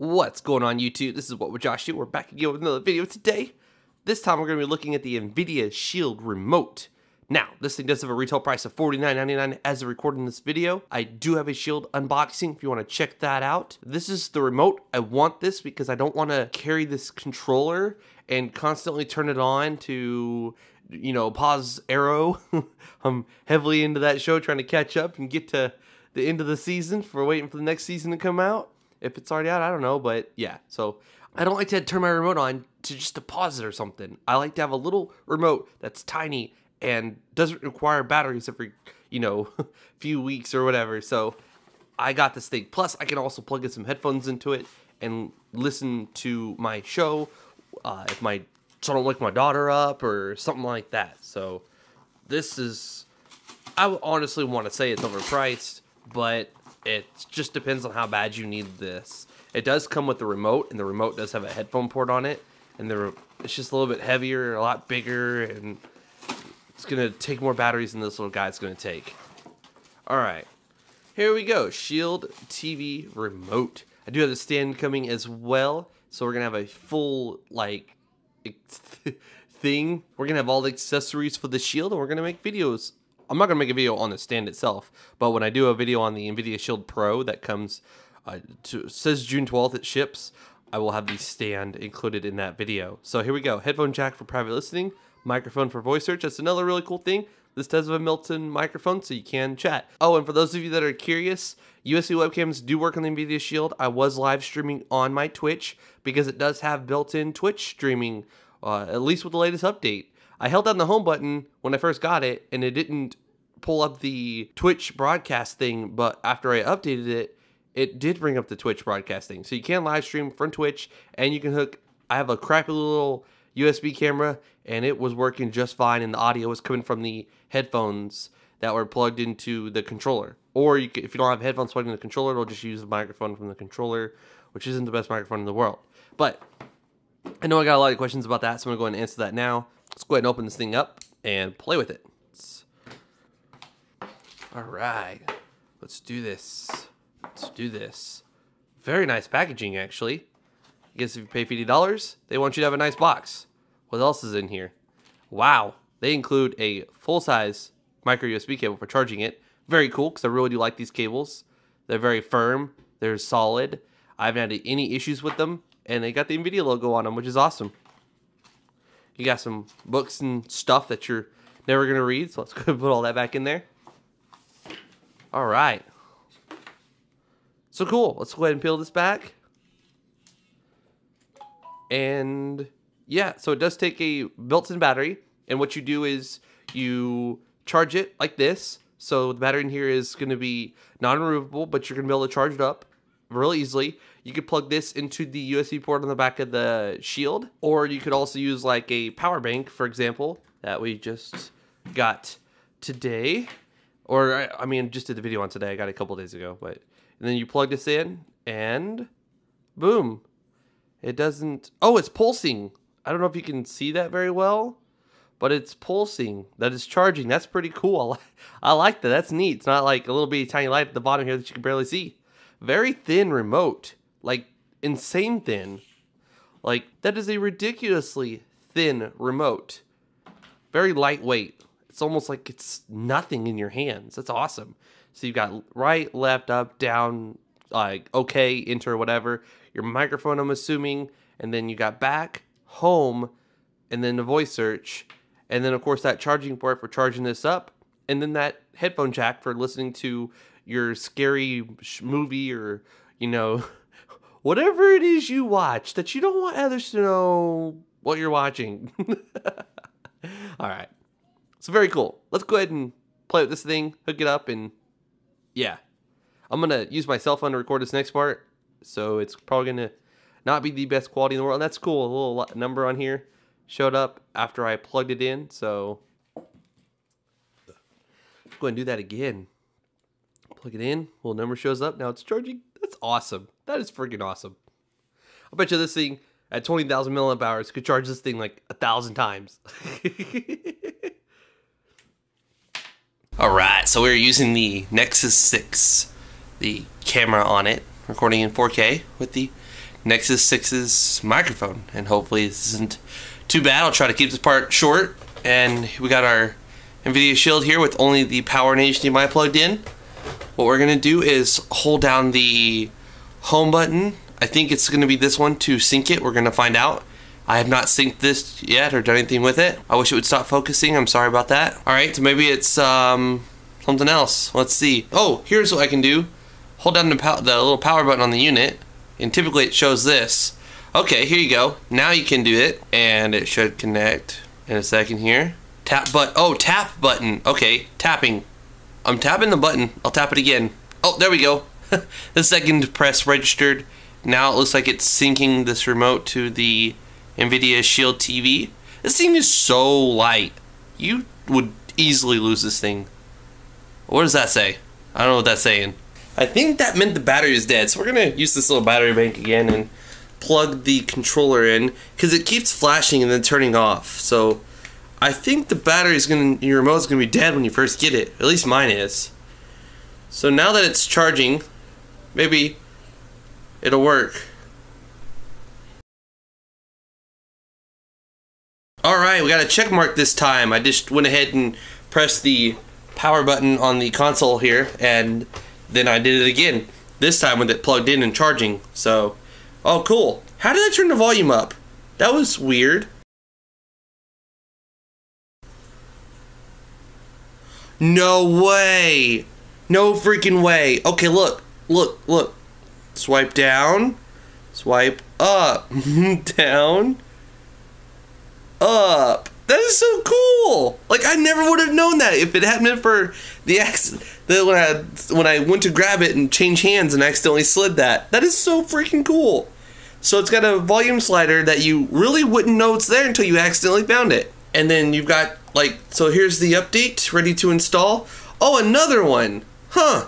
What's going on YouTube? This is What Would Josh Do? We're back again with another video today. This time we're going to be looking at the NVIDIA Shield Remote. Now, this thing does have a retail price of $49.99 as of recording this video. I do have a Shield unboxing if you want to check that out. This is the remote. I want this because I don't want to carry this controller and constantly turn it on to, you know, pause arrow. I'm heavily into that show trying to catch up and get to the end of the season for waiting for the next season to come out. If it's already out, I don't know, but yeah. So I don't like to turn my remote on to just to pause it or something. I like to have a little remote that's tiny and doesn't require batteries every, you know, few weeks or whatever. So I got this thing. Plus, I can also plug in some headphones into it and listen to my show uh, if my so I don't wake my daughter up or something like that. So this is, I honestly want to say it's overpriced, but it just depends on how bad you need this. It does come with the remote, and the remote does have a headphone port on it, and the it's just a little bit heavier, a lot bigger, and it's gonna take more batteries than this little guy's gonna take. All right, here we go. Shield TV remote. I do have the stand coming as well, so we're gonna have a full like thing. We're gonna have all the accessories for the Shield, and we're gonna make videos I'm not going to make a video on the stand itself, but when I do a video on the NVIDIA Shield Pro that comes, uh, to, says June 12th it ships, I will have the stand included in that video. So here we go. Headphone jack for private listening, microphone for voice search. That's another really cool thing. This does have a built-in microphone, so you can chat. Oh, and for those of you that are curious, USB webcams do work on the NVIDIA Shield. I was live streaming on my Twitch because it does have built-in Twitch streaming, uh, at least with the latest update. I held down the home button when I first got it, and it didn't pull up the Twitch broadcast thing, but after I updated it, it did bring up the Twitch broadcasting. So you can live stream from Twitch, and you can hook. I have a crappy little USB camera, and it was working just fine, and the audio was coming from the headphones that were plugged into the controller. Or you can, if you don't have headphones plugged into the controller, it'll just use the microphone from the controller, which isn't the best microphone in the world. But I know I got a lot of questions about that, so I'm going to go ahead and answer that now. Let's go ahead and open this thing up and play with it. All right, let's do this. Let's do this. Very nice packaging, actually. I guess if you pay $50, they want you to have a nice box. What else is in here? Wow, they include a full-size micro USB cable for charging it. Very cool, because I really do like these cables. They're very firm. They're solid. I haven't had any issues with them. And they got the NVIDIA logo on them, which is awesome. You got some books and stuff that you're never going to read. So let's go put all that back in there. All right. So cool. Let's go ahead and peel this back. And yeah, so it does take a built-in battery. And what you do is you charge it like this. So the battery in here is going to be non-removable, but you're going to be able to charge it up really easily. You could plug this into the USB port on the back of the shield, or you could also use like a power bank, for example, that we just got today. Or, I, mean, just did the video on today. I got a couple days ago. But and then you plug this in, and boom. It doesn't... Oh, it's pulsing. I don't know if you can see that very well, but it's pulsing. That is charging. That's pretty cool. I like that. That's neat. It's not like a little bitty tiny light at the bottom here that you can barely see. Very thin remote. Like, insane thin. Like, that is a ridiculously thin remote. Very lightweight it's almost like it's nothing in your hands. That's awesome. So you've got right, left, up, down, like okay, enter, whatever. Your microphone, I'm assuming, and then you got back, home, and then the voice search, and then of course that charging port for charging this up, and then that headphone jack for listening to your scary movie or you know whatever it is you watch that you don't want others to know what you're watching. All right. So very cool. Let's go ahead and play with this thing, hook it up, and yeah. I'm going to use my cell phone to record this next part, so it's probably going to not be the best quality in the world. And that's cool. A little number on here showed up after I plugged it in, so let's go ahead and do that again. Plug it in, little number shows up. Now it's charging. That's awesome. That is freaking awesome. I bet you this thing at 20,000 milliamp hours could charge this thing like a thousand times. Alright, so we're using the Nexus 6, the camera on it, recording in 4K with the Nexus 6's microphone. And hopefully this isn't too bad. I'll try to keep this part short. And we got our NVIDIA Shield here with only the power and HDMI plugged in. What we're going to do is hold down the home button. I think it's going to be this one to sync it. We're going to find out. I have not synced this yet or done anything with it. I wish it would stop focusing. I'm sorry about that. All right, so maybe it's um, something else. Let's see. Oh, here's what I can do. Hold down the, the little power button on the unit, and typically it shows this. Okay, here you go. Now you can do it, and it should connect in a second here. Tap but oh tap button. Okay, tapping. I'm tapping the button. I'll tap it again. Oh, there we go. the second press registered. Now it looks like it's syncing this remote to the NVIDIA Shield TV. This thing is so light. You would easily lose this thing. What does that say? I don't know what that's saying. I think that meant the battery is dead. So we're going to use this little battery bank again and plug the controller in because it keeps flashing and then turning off. So I think the battery is going to, your remote's going to be dead when you first get it. At least mine is. So now that it's charging, maybe it'll work. Alright, we got a check mark this time. I just went ahead and pressed the power button on the console here, and then I did it again. This time with it plugged in and charging. So, oh cool. How did I turn the volume up? That was weird. No way. No freaking way. Okay, look. Look, look. Swipe down. Swipe up. down up. That is so cool. Like I never would have known that if it hadn't been for the accident that when I when I went to grab it and change hands and accidentally slid that. That is so freaking cool. So it's got a volume slider that you really wouldn't know it's there until you accidentally found it. And then you've got like so here's the update ready to install. Oh, another one. Huh.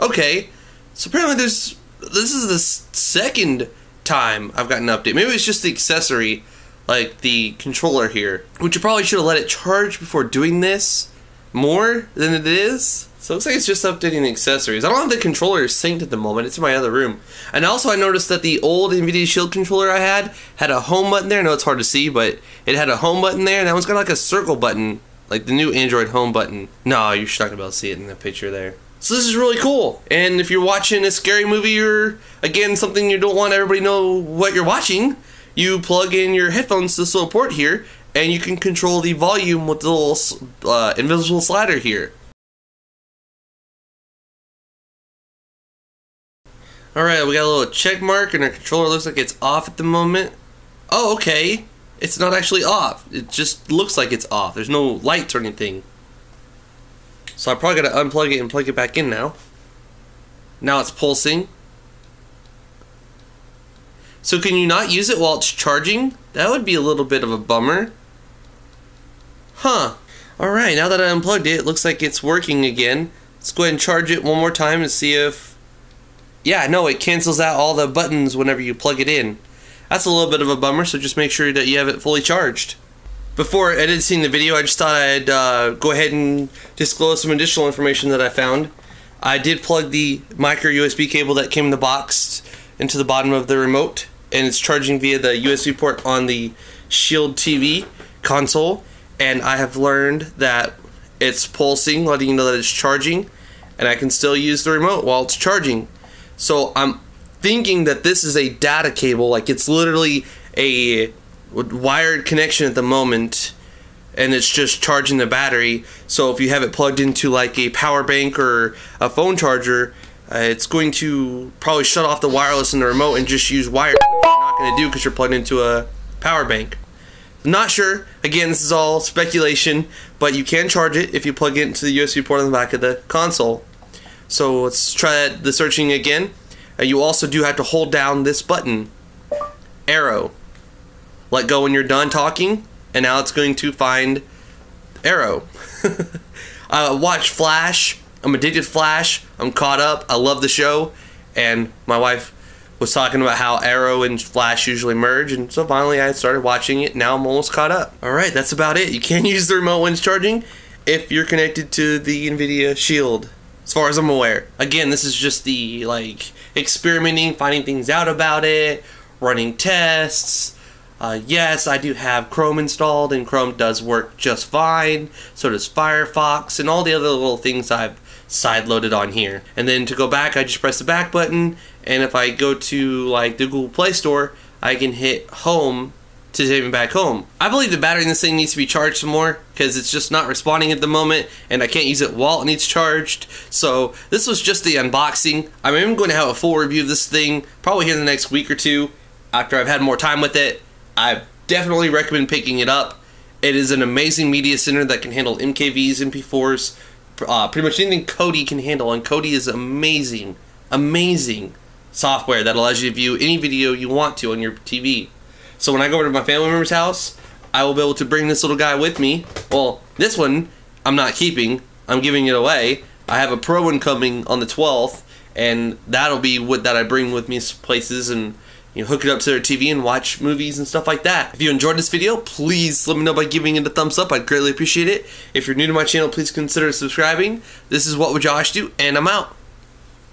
Okay. So apparently there's this is the second time I've gotten an update. Maybe it's just the accessory like the controller here, which you probably should have let it charge before doing this more than it is. So it looks like it's just updating the accessories. I don't have the controller synced at the moment. It's in my other room. And also I noticed that the old NVIDIA Shield controller I had had a home button there. I know it's hard to see, but it had a home button there. And that one's got like a circle button, like the new Android home button. No, you're not going to be able to see it in the picture there. So this is really cool. And if you're watching a scary movie or, again, something you don't want everybody know what you're watching, you plug in your headphones to this little port here, and you can control the volume with the little uh, invisible slider here. Alright, we got a little check mark, and our controller looks like it's off at the moment. Oh, okay. It's not actually off. It just looks like it's off. There's no lights or anything. So I probably gotta unplug it and plug it back in now. Now it's pulsing. So can you not use it while it's charging? That would be a little bit of a bummer. Huh. Alright, now that I unplugged it, it looks like it's working again. Let's go ahead and charge it one more time and see if... Yeah, no, it cancels out all the buttons whenever you plug it in. That's a little bit of a bummer, so just make sure that you have it fully charged. Before editing the video, I just thought I'd uh, go ahead and disclose some additional information that I found. I did plug the micro USB cable that came in the box into the bottom of the remote and it's charging via the USB port on the Shield TV console. And I have learned that it's pulsing, letting you know that it's charging, and I can still use the remote while it's charging. So I'm thinking that this is a data cable, like it's literally a wired connection at the moment and it's just charging the battery. So if you have it plugged into like a power bank or a phone charger, uh, it's going to probably shut off the wireless in the remote and just use wire, you're not going to do because you're plugged into a power bank. not sure. Again, this is all speculation, but you can charge it if you plug it into the USB port on the back of the console. So let's try the searching again. Uh, you also do have to hold down this button, arrow. Let go when you're done talking, and now it's going to find arrow. uh, watch Flash I'm addicted to Flash. I'm caught up. I love the show. And my wife was talking about how Arrow and Flash usually merge, and so finally I started watching it. Now I'm almost caught up. All right, that's about it. You can use the remote when it's charging if you're connected to the NVIDIA Shield, as far as I'm aware. Again, this is just the like experimenting, finding things out about it, running tests. Uh, yes, I do have Chrome installed, and Chrome does work just fine. So does Firefox, and all the other little things I've sideloaded on here. And then to go back, I just press the back button, and if I go to like the Google Play Store, I can hit home to take me back home. I believe the battery in this thing needs to be charged some more because it's just not responding at the moment and I can't use it while it needs charged. So this was just the unboxing. I'm going to have a full review of this thing probably here in the next week or two after I've had more time with it. I definitely recommend picking it up. It is an amazing media center that can handle MKVs, MP4s, uh, pretty much anything Kodi can handle and Kodi is amazing, amazing software that allows you to view any video you want to on your TV. So when I go over to my family member's house, I will be able to bring this little guy with me. Well, this one I'm not keeping. I'm giving it away. I have a pro one coming on the 12th, and that'll be what that I bring with me places and you know, hook it up to their TV and watch movies and stuff like that. If you enjoyed this video, please let me know by giving it a thumbs up. I'd greatly appreciate it. If you're new to my channel, please consider subscribing. This is What Would Josh Do, and I'm out.